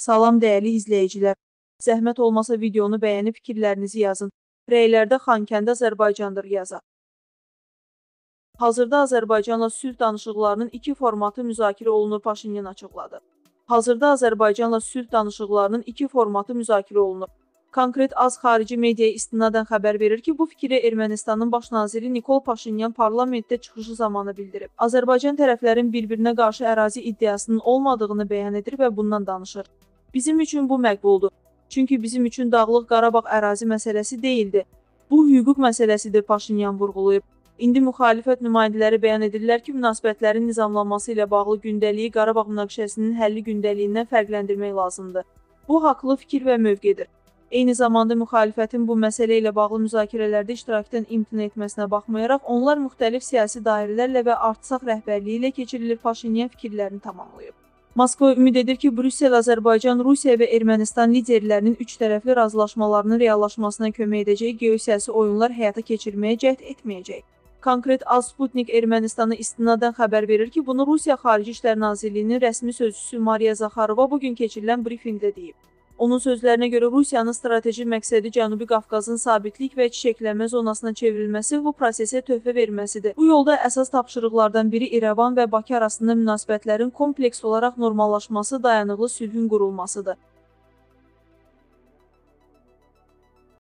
Salam dəyərli izləyicilər. Zəhmət olmasa videonu bəyənib fikirlərinizi yazın. Rəylərdə Xankəndi Azərbaycandır yazaq. Hazırda Azərbaycanla sülh danışıqlarının iki formatı müzakirə olunur Paşinyan açıqladı. Hazırda Azərbaycanla sülh danışıqlarının iki formatı müzakirə olunur. Konkret az xarici mediaya istinadən xəbər verir ki, bu fikri Ermənistanın baş naziri Nikol Paşinyan parlamentdə çıxışı zamanı bildirib. Azərbaycan tərəflərin bir-birinə qarşı ərazi iddiasının olmadığını bəyan edir və bundan danışır. Bizim üçün bu məqbuldur. Çünki bizim üçün Dağlıq Qarabağ ərazi məsələsi deyildi. Bu hüquq məsələsidir Paşinyan vurğulayıb. İndi müxalifət nümayəndələri bəyan edirlər ki, münasibətlərin nizamlanması ilə bağlı gündəliyi Qarabağ münaqişəsinin həlli gündəliyindən fərqləndirmək lazımdır. Bu haqlı fikir və mövqedir. Eyni zamanda müxalifətin bu məsələ ilə bağlı müzakirələrdə iştirakdan imtina etməsinə baxmayaraq, onlar müxtəlif siyasi dairələrlə və artsaq rəhbərliyi ilə keçirilir Paşinyan fikirlərini tamamlayıb. Moskva ümid edir ki, Brüssel Azərbaycan, Rusiya və Ermənistan liderlərinin üç tərəfli razılaşmalarının reallaşmasına kömək edəcək geosiyasi oyunlar həyata keçirməyə cəhd etməyəcək. Konkret Az Sputnik Ermənistana istinadən xəbər verir ki, bunu Rusiya Xarici İşlər Nazirliyinin rəsmi sözçüsü Mariya Zaxarova bugün keçirilən brifinqdə deyib. Onun sözlərinə görə Rusiyanın strateji məqsədi Cənubi Qafqazın sabitlik və çiçəklənmə zonasına çevrilməsi bu prosesə töhfə verməsidir. Bu yolda əsas tapşırıqlardan biri İrəvan və Bakı arasında münasibətlərin kompleks olaraq normallaşması, dayanıqlı sülhün qurulmasıdır.